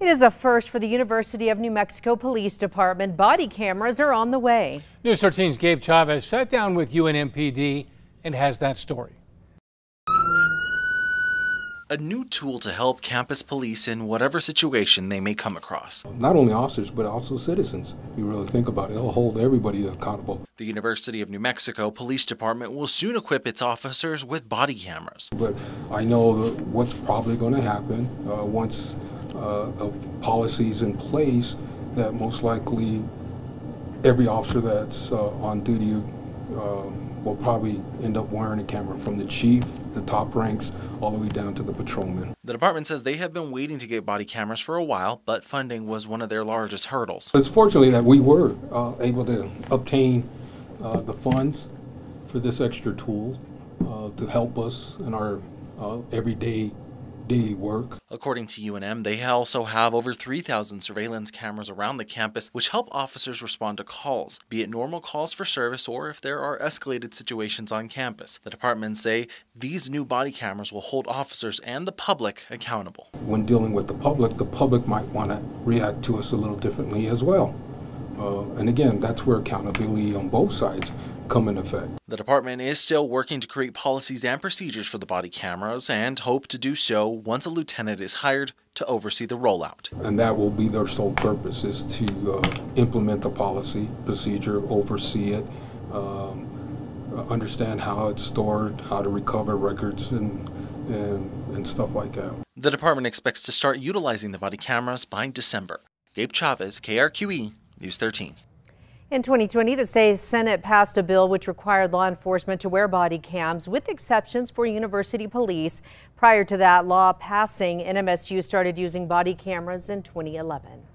It is a first for the University of New Mexico Police Department. Body cameras are on the way. News 13's Gabe Chavez sat down with UNMPD and has that story. A new tool to help campus police in whatever situation they may come across. Not only officers, but also citizens. You really think about it, it'll hold everybody accountable. The University of New Mexico Police Department will soon equip its officers with body cameras. But I know what's probably going to happen uh, once policies in place that most likely every officer that's uh, on duty um, will probably end up wearing a camera from the chief, the top ranks, all the way down to the patrolman. The department says they have been waiting to get body cameras for a while, but funding was one of their largest hurdles. It's fortunately that we were uh, able to obtain uh, the funds for this extra tool uh, to help us in our uh, everyday daily work. According to UNM, they also have over 3,000 surveillance cameras around the campus which help officers respond to calls, be it normal calls for service or if there are escalated situations on campus. The department say these new body cameras will hold officers and the public accountable. When dealing with the public, the public might want to react to us a little differently as well. Uh, and again, that's where accountability on both sides come in effect. The department is still working to create policies and procedures for the body cameras and hope to do so once a lieutenant is hired to oversee the rollout. And that will be their sole purpose is to uh, implement the policy, procedure, oversee it, um, understand how it's stored, how to recover records and, and, and stuff like that. The department expects to start utilizing the body cameras by December. Gabe Chavez, KRQE, News 13. In 2020, the state Senate passed a bill which required law enforcement to wear body cams with exceptions for university police. Prior to that law passing, NMSU started using body cameras in 2011.